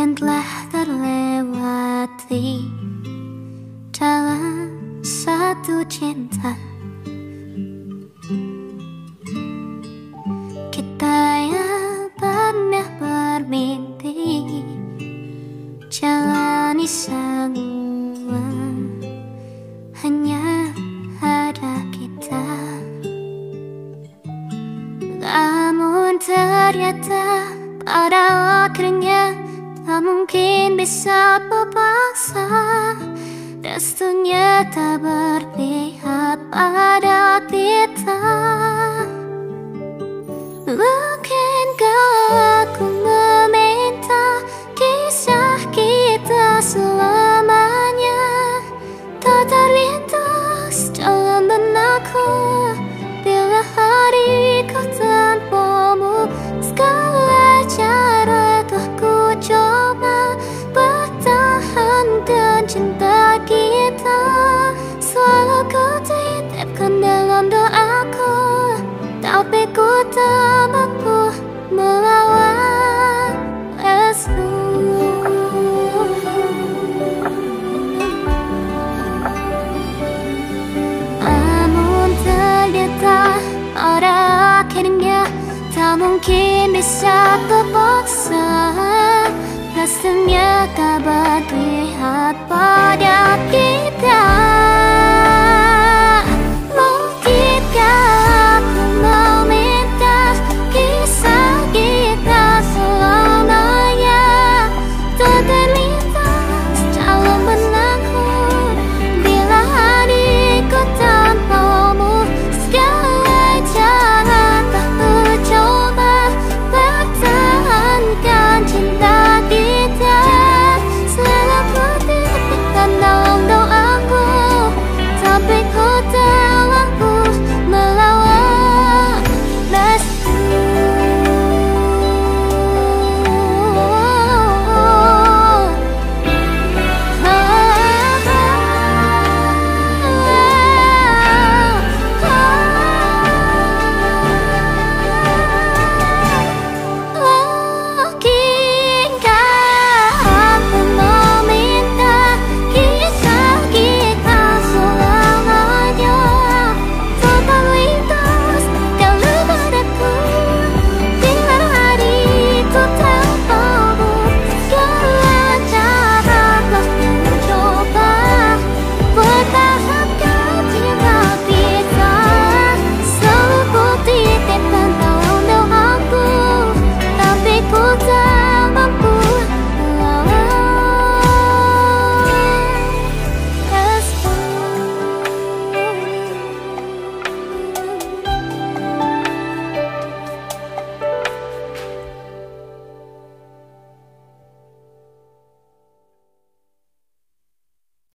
yang telah terlewati dalam satu cinta. Kita yang pernah bermimpi jalani semua hanya ada kita. Namun ternyata pada akhirnya tak mungkin bisa berpaksa Restunya tak berpihak pada kita. Mungkinkah aku mungkin bisa